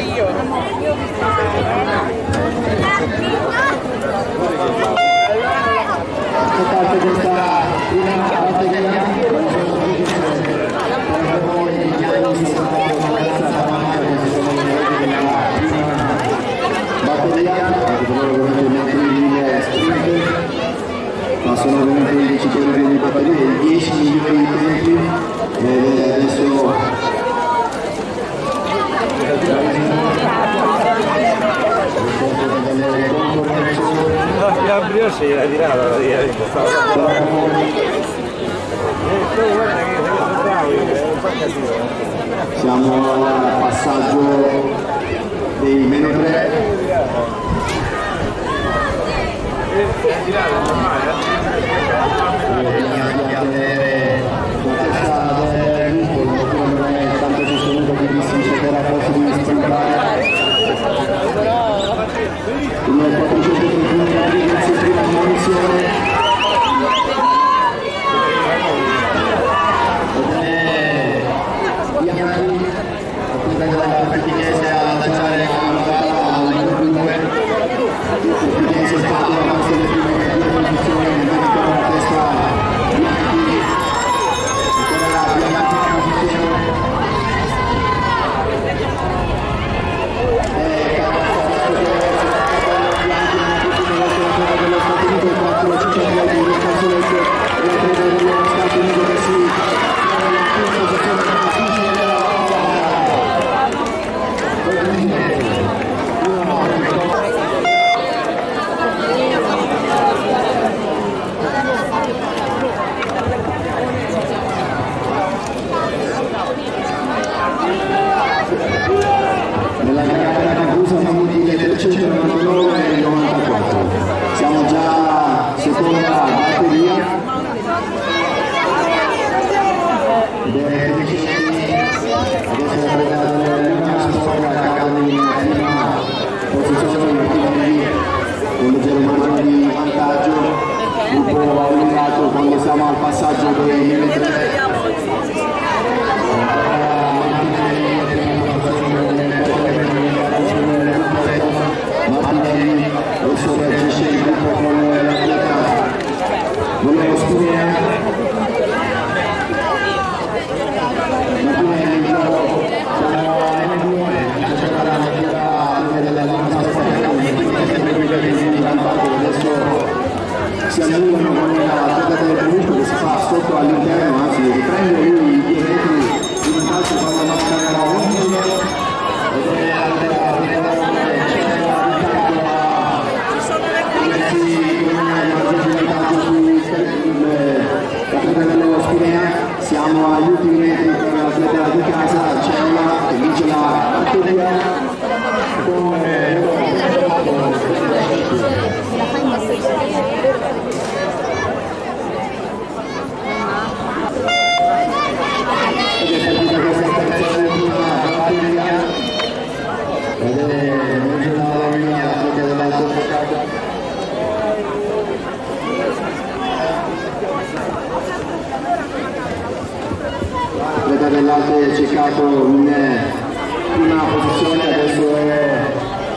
Faccio parte questa prima batteria voi gli anni sono una ragazza davanti sono nella prima batteria La brioche gliela tirata. Stava guarda che sono bravi, non fa casino. siamo al passaggio dei meno 3 tanto हमारी al passaggio dei 1300 Martinelli adesso reagisce il gruppo con l'atleta volevo Spugna Martinelli però sono N2 c'era la lettura della linea adesso si annullano con l'atleta del gruppo che si fa sotto all'interno anzi riprende lui i due metri di vantaggio quando la macchina era 11 ed è la siamo agli ultimi metri per l'atleta di casa, Cella che vince la batteria con ed è partita questa terza e ultima batteria ed è regionale Migliato che dall'altro l'atleta dell'Alte è cercato in prima posizione, adesso è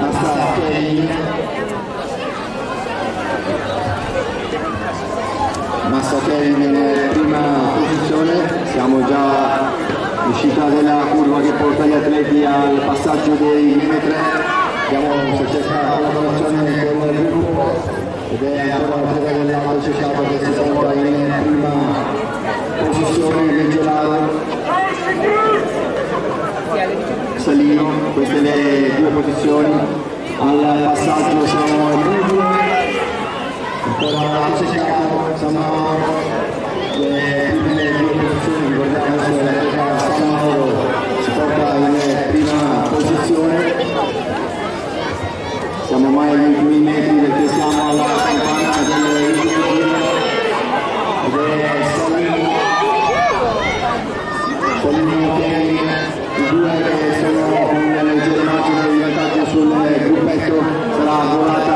Massa Kane. Massa Kane in prima posizione, siamo già uscita della curva che porta gli atleti al passaggio dei 1003. Abbiamo cercato la collaborazione con il gruppo ed è ancora l'atleta dell'Alte cercato che si trova in prima posizione regionale Salino, queste le due posizioni al passaggio siamo ancora cercato siamo ormai agli ultimi metri perché siamo alla campana delle ed è Salino Salino che i due che sono con un leggero margine di vantaggio sul gruppetto sarà volata